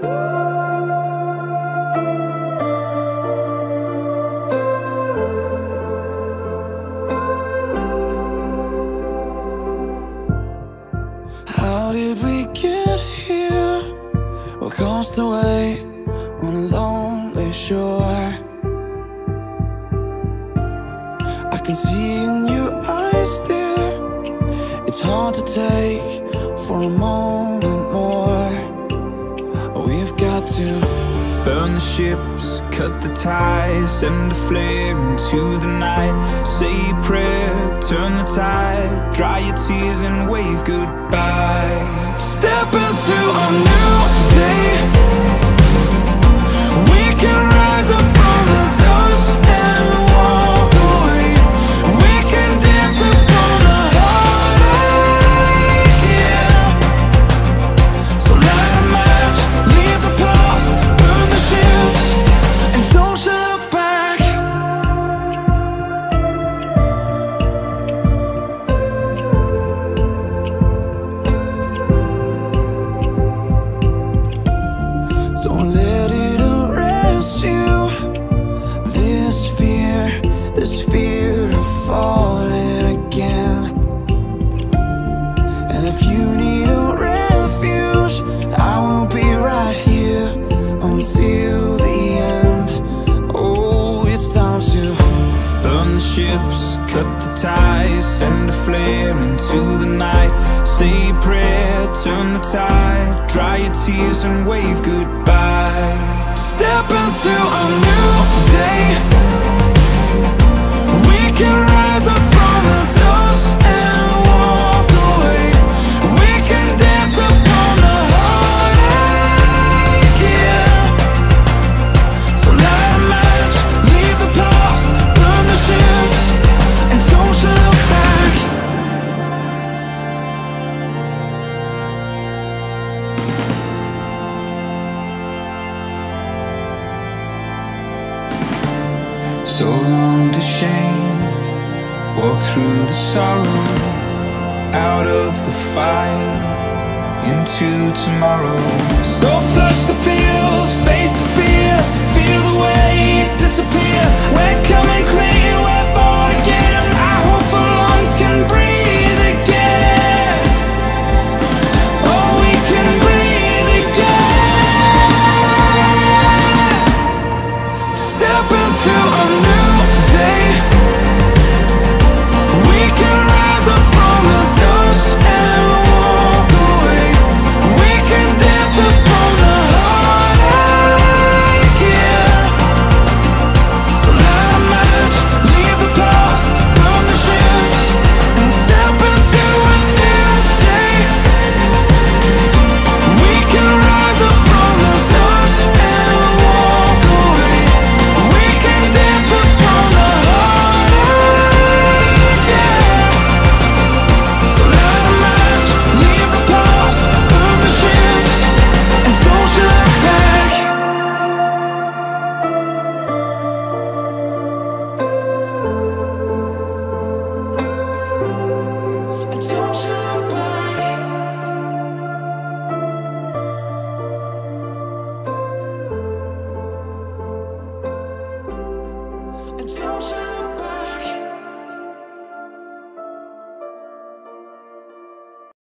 How did we get here? We're cast away on a lonely shore. I can see in your eyes, dear. It's hard to take for a moment. Burn the ships, cut the ties, send a flare into the night. Say a prayer, turn the tide, dry your tears and wave goodbye. step into a new day. Don't ties, send a flare into the night. Say a prayer, turn the tide, dry your tears and wave goodbye. So long to shame, walk through the sorrow, out of the fire, into tomorrow. So flush the pills, face the fear, feel the weight disappear. Coming and so